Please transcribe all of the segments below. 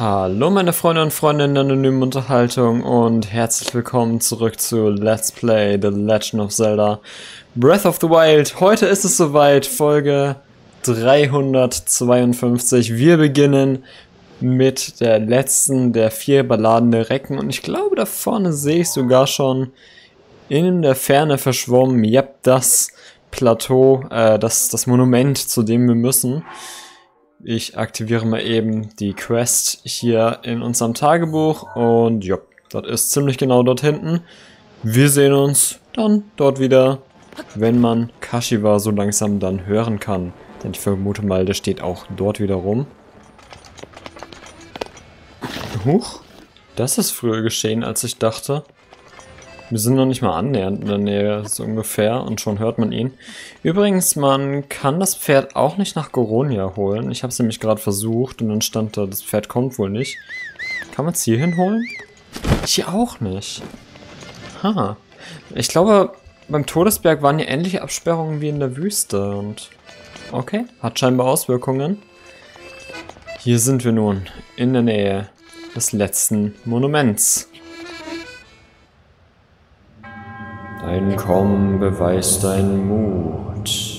Hallo meine Freunde und Freundinnen der anonymen Unterhaltung und herzlich willkommen zurück zu Let's Play The Legend of Zelda Breath of the Wild. Heute ist es soweit, Folge 352. Wir beginnen mit der letzten der vier Balladen der Recken und ich glaube da vorne sehe ich sogar schon in der Ferne verschwommen, yep, das Plateau, äh, das, das Monument, zu dem wir müssen. Ich aktiviere mal eben die Quest hier in unserem Tagebuch und ja, das ist ziemlich genau dort hinten. Wir sehen uns dann dort wieder, wenn man Kashiwa so langsam dann hören kann. Denn ich vermute mal, der steht auch dort wieder rum. Huch, das ist früher geschehen, als ich dachte. Wir sind noch nicht mal annähernd in der Nähe, so ungefähr, und schon hört man ihn. Übrigens, man kann das Pferd auch nicht nach Goronia holen. Ich habe es nämlich gerade versucht und dann stand da, das Pferd kommt wohl nicht. Kann man es hier hinholen? Hier auch nicht. Ha. Ich glaube, beim Todesberg waren hier ähnliche Absperrungen wie in der Wüste und... Okay, hat scheinbar Auswirkungen. Hier sind wir nun, in der Nähe des letzten Monuments. Kommen beweist deinen Mut.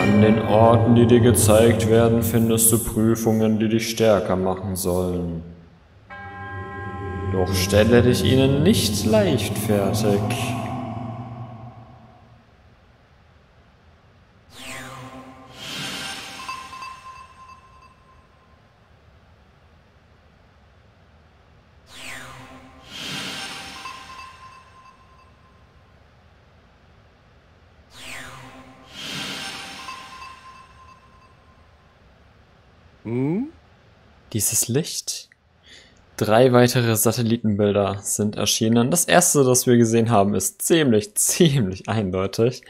An den Orten, die dir gezeigt werden, findest du Prüfungen, die dich stärker machen sollen. Doch stelle dich ihnen nicht leichtfertig. Hm? Dieses Licht. Drei weitere Satellitenbilder sind erschienen. Das erste, das wir gesehen haben, ist ziemlich, ziemlich eindeutig.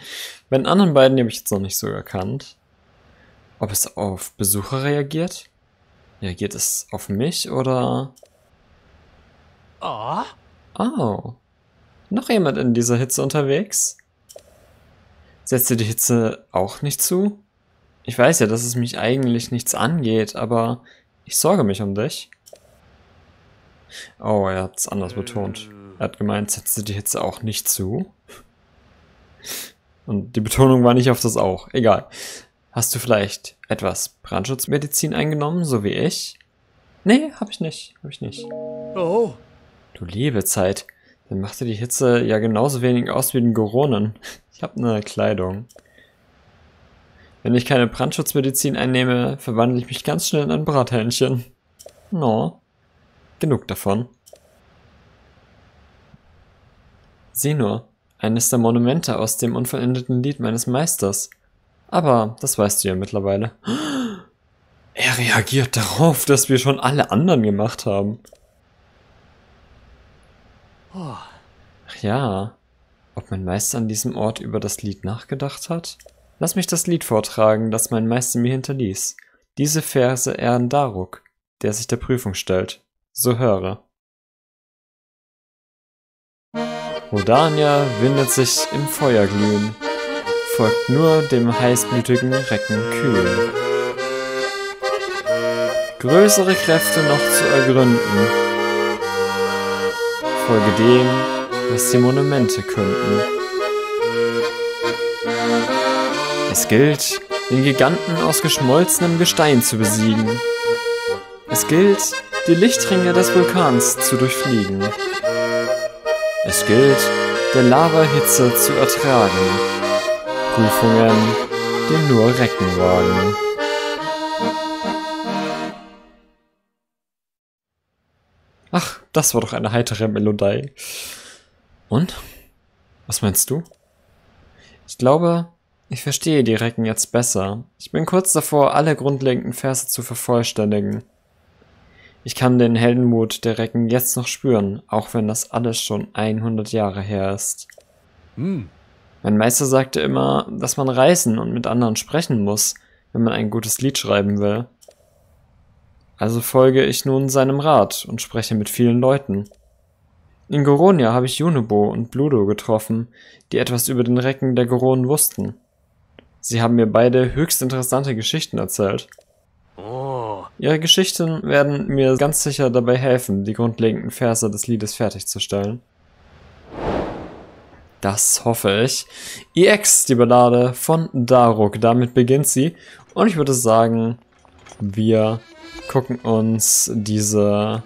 Bei den anderen beiden habe ich jetzt noch nicht so erkannt. Ob es auf Besucher reagiert? Reagiert es auf mich oder... Oh. Oh. Noch jemand in dieser Hitze unterwegs? Setzt dir die Hitze auch nicht zu? Ich weiß ja, dass es mich eigentlich nichts angeht, aber ich sorge mich um dich. Oh, er hat es anders betont. Er hat gemeint, setze die Hitze auch nicht zu. Und die Betonung war nicht auf das auch. Egal. Hast du vielleicht etwas Brandschutzmedizin eingenommen, so wie ich? Nee, hab ich nicht. Hab ich nicht. Oh. Du liebe Zeit. Dann macht dir die Hitze ja genauso wenig aus wie den Goronen. Ich hab ne Kleidung. Wenn ich keine Brandschutzmedizin einnehme, verwandle ich mich ganz schnell in ein Brathähnchen. No. Genug davon. Sieh nur, eines der Monumente aus dem unvollendeten Lied meines Meisters. Aber das weißt du ja mittlerweile. Er reagiert darauf, dass wir schon alle anderen gemacht haben. Ach ja, ob mein Meister an diesem Ort über das Lied nachgedacht hat? Lass mich das Lied vortragen, das mein Meister mir hinterließ. Diese Verse ehren Daruk, der sich der Prüfung stellt. So höre. Rodania windet sich im Feuer glühen, folgt nur dem heißblütigen Recken kühn. Größere Kräfte noch zu ergründen, folge dem, was die Monumente künden. Es gilt, den Giganten aus geschmolzenem Gestein zu besiegen. Es gilt, die Lichtringe des Vulkans zu durchfliegen. Es gilt, der Lavahitze zu ertragen. Prüfungen, die nur Recken wagen. Ach, das war doch eine heitere Melodie. Und? Was meinst du? Ich glaube, ich verstehe die Recken jetzt besser. Ich bin kurz davor, alle grundlegenden Verse zu vervollständigen. Ich kann den Heldenmut der Recken jetzt noch spüren, auch wenn das alles schon 100 Jahre her ist. Hm. Mein Meister sagte immer, dass man reisen und mit anderen sprechen muss, wenn man ein gutes Lied schreiben will. Also folge ich nun seinem Rat und spreche mit vielen Leuten. In Goronia habe ich Junubo und Bludo getroffen, die etwas über den Recken der Goronen wussten. Sie haben mir beide höchst interessante Geschichten erzählt. Oh. Ihre Geschichten werden mir ganz sicher dabei helfen, die grundlegenden Verse des Liedes fertigzustellen. Das hoffe ich. EX, die Ballade von Daruk. Damit beginnt sie. Und ich würde sagen, wir gucken uns diese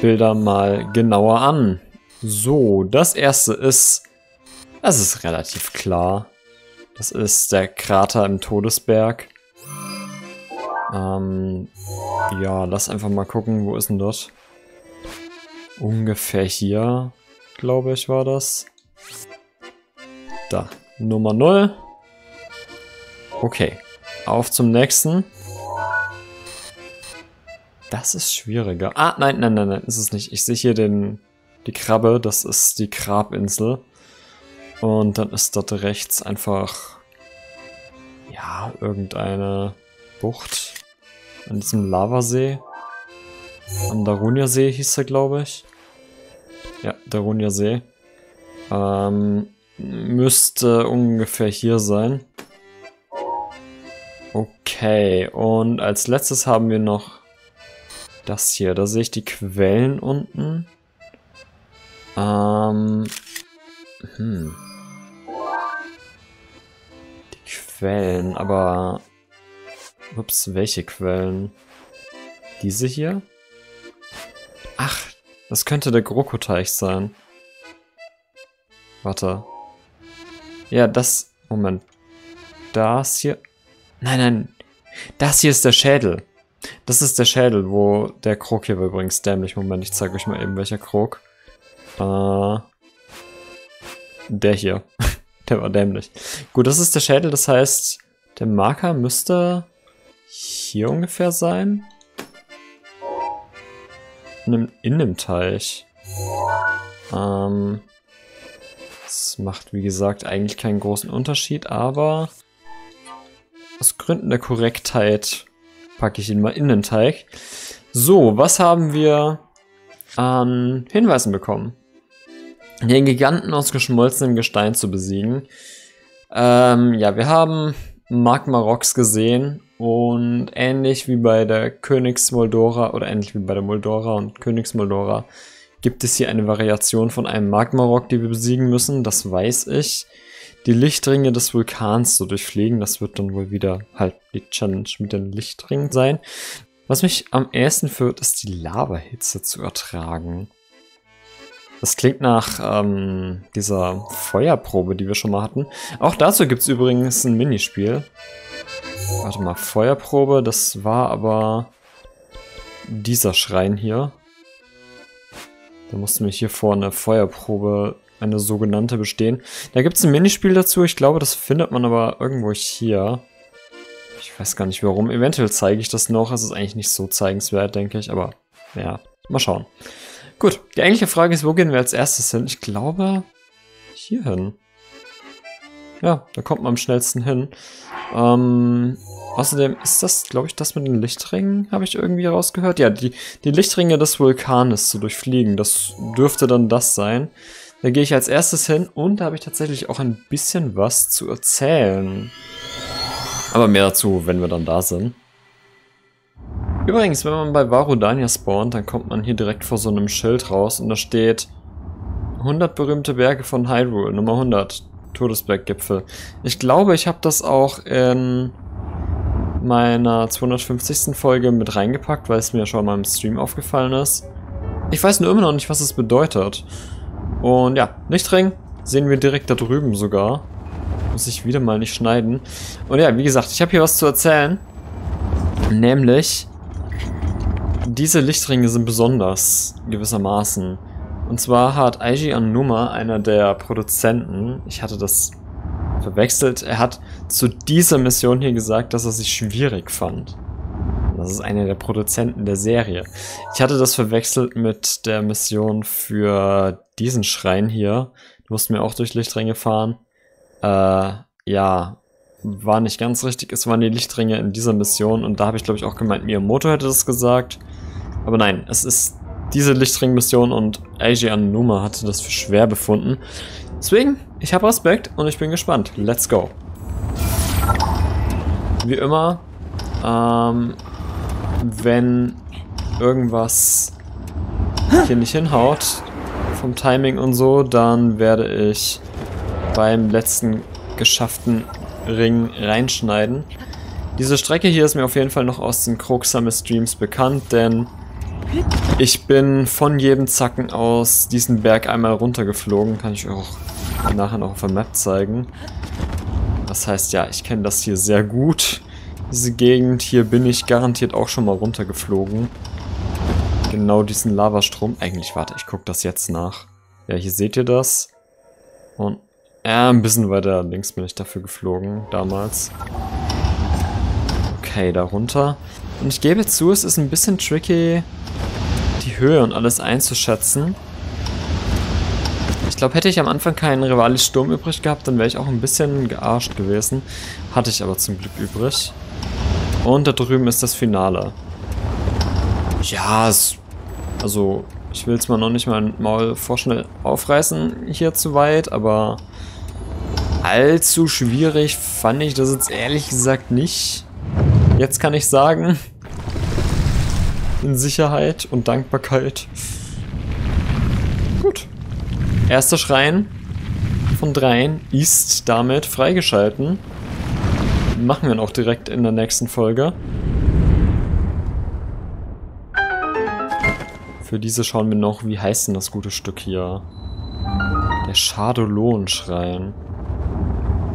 Bilder mal genauer an. So, das erste ist, es ist relativ klar. Das ist der Krater im Todesberg. Ähm, ja, lass einfach mal gucken, wo ist denn das? Ungefähr hier, glaube ich, war das. Da, Nummer 0. Okay, auf zum nächsten. Das ist schwieriger. Ah, nein, nein, nein, nein, ist es nicht. Ich sehe hier den, die Krabbe, das ist die Grabinsel. Und dann ist dort rechts einfach, ja, irgendeine Bucht an diesem Lavasee. Am Darunia-See hieß er, glaube ich. Ja, Darunia-See. Ähm, müsste ungefähr hier sein. Okay, und als letztes haben wir noch das hier. Da sehe ich die Quellen unten. Ähm, hm. Die Quellen, aber... Ups, welche Quellen? Diese hier? Ach, das könnte der Grokoteich sein. Warte. Ja, das... Moment. Das hier... Nein, nein. Das hier ist der Schädel. Das ist der Schädel, wo der Krog hier war übrigens dämlich. Moment, ich zeige euch mal eben, welcher Krog. Äh, der hier. der war dämlich. Gut, das ist der Schädel, das heißt, der Marker müsste hier ungefähr sein. In einem, in einem Teich. Ähm, das macht, wie gesagt, eigentlich keinen großen Unterschied, aber aus Gründen der Korrektheit packe ich ihn mal in den Teig. So, was haben wir an Hinweisen bekommen? Den Giganten aus geschmolzenem Gestein zu besiegen. Ähm, ja, wir haben Magma Rocks gesehen und ähnlich wie bei der Königsmoldora oder ähnlich wie bei der Moldora und Königsmoldora gibt es hier eine Variation von einem Magma Rock, die wir besiegen müssen, das weiß ich die Lichtringe des Vulkans zu durchfliegen. Das wird dann wohl wieder halt die Challenge mit den Lichtringen sein. Was mich am ehesten führt, ist die Lavahitze zu ertragen. Das klingt nach ähm, dieser Feuerprobe, die wir schon mal hatten. Auch dazu gibt es übrigens ein Minispiel. Warte mal, Feuerprobe, das war aber dieser Schrein hier. Da mussten wir hier vorne Feuerprobe eine sogenannte bestehen. Da gibt es ein Minispiel dazu. Ich glaube, das findet man aber irgendwo hier. Ich weiß gar nicht warum. Eventuell zeige ich das noch. Es ist eigentlich nicht so zeigenswert, denke ich. Aber ja, mal schauen. Gut, die eigentliche Frage ist, wo gehen wir als erstes hin? Ich glaube, hier hin. Ja, da kommt man am schnellsten hin. Ähm, außerdem ist das, glaube ich, das mit den Lichtringen, habe ich irgendwie rausgehört. Ja, die, die Lichtringe des Vulkanes zu durchfliegen, das dürfte dann das sein. Da gehe ich als erstes hin und da habe ich tatsächlich auch ein bisschen was zu erzählen. Aber mehr dazu, wenn wir dann da sind. Übrigens, wenn man bei Varudania spawnt, dann kommt man hier direkt vor so einem Schild raus und da steht 100 berühmte Berge von Hyrule, Nummer 100, Todesberggipfel. Ich glaube, ich habe das auch in meiner 250. Folge mit reingepackt, weil es mir schon mal im Stream aufgefallen ist. Ich weiß nur immer noch nicht, was es bedeutet. Und ja, Lichtring sehen wir direkt da drüben sogar. Muss ich wieder mal nicht schneiden. Und ja, wie gesagt, ich habe hier was zu erzählen. Nämlich, diese Lichtringe sind besonders, gewissermaßen. Und zwar hat Aiji Anuma, einer der Produzenten, ich hatte das verwechselt, er hat zu dieser Mission hier gesagt, dass er sie schwierig fand. Das ist einer der Produzenten der Serie. Ich hatte das verwechselt mit der Mission für diesen Schrein hier. Du musst mir auch durch Lichtringe fahren. Äh, ja, war nicht ganz richtig. Es waren die Lichtringe in dieser Mission und da habe ich glaube ich auch gemeint, Miyamoto hätte das gesagt. Aber nein, es ist diese Lichtring-Mission und Eiji Anuma hatte das für schwer befunden. Deswegen, ich habe Respekt und ich bin gespannt. Let's go. Wie immer, ähm, wenn irgendwas hier nicht hinhaut, vom Timing und so, dann werde ich beim letzten geschafften Ring reinschneiden. Diese Strecke hier ist mir auf jeden Fall noch aus den Krogsame Streams bekannt, denn ich bin von jedem Zacken aus diesen Berg einmal runtergeflogen. Kann ich auch nachher noch auf der Map zeigen. Das heißt, ja, ich kenne das hier sehr gut. Diese Gegend hier bin ich garantiert auch schon mal runtergeflogen. Genau diesen Lavastrom. Eigentlich, warte, ich gucke das jetzt nach. Ja, hier seht ihr das. Und ja, ein bisschen weiter links bin ich dafür geflogen, damals. Okay, darunter. Und ich gebe zu, es ist ein bisschen tricky, die Höhe und alles einzuschätzen. Ich glaube, hätte ich am Anfang keinen Rivalis Sturm übrig gehabt, dann wäre ich auch ein bisschen gearscht gewesen. Hatte ich aber zum Glück übrig. Und da drüben ist das Finale. Ja, es, also ich will es mal noch nicht mal Maul vorschnell aufreißen hier zu weit, aber allzu schwierig fand ich das jetzt ehrlich gesagt nicht. Jetzt kann ich sagen, in Sicherheit und Dankbarkeit. Gut. Erster Schrein von dreien ist damit freigeschalten. Machen wir noch direkt in der nächsten Folge. Für diese schauen wir noch, wie heißt denn das gute Stück hier? Der Schadolon-Schrein.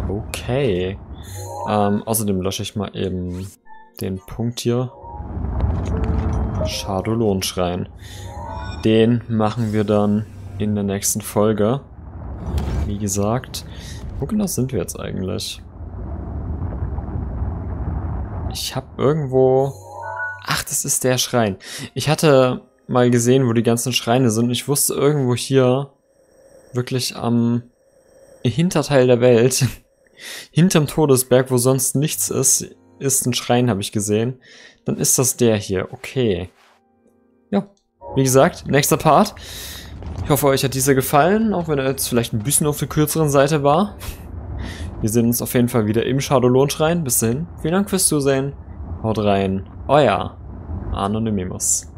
Okay. Ähm, außerdem lösche ich mal eben den Punkt hier. Schadolon-Schrein. Den machen wir dann in der nächsten Folge. Wie gesagt. Wo genau sind wir jetzt eigentlich? Ich habe irgendwo... Ach, das ist der Schrein. Ich hatte mal gesehen, wo die ganzen Schreine sind. Ich wusste irgendwo hier, wirklich am Hinterteil der Welt, hinterm Todesberg, wo sonst nichts ist, ist ein Schrein, habe ich gesehen. Dann ist das der hier. Okay. Ja, wie gesagt, nächster Part. Ich hoffe, euch hat dieser gefallen, auch wenn er jetzt vielleicht ein bisschen auf der kürzeren Seite war. Wir sehen uns auf jeden Fall wieder im Shadowlohn-Schrein. Bis dahin, vielen Dank fürs Zusehen. Haut rein. Euer Anonymous.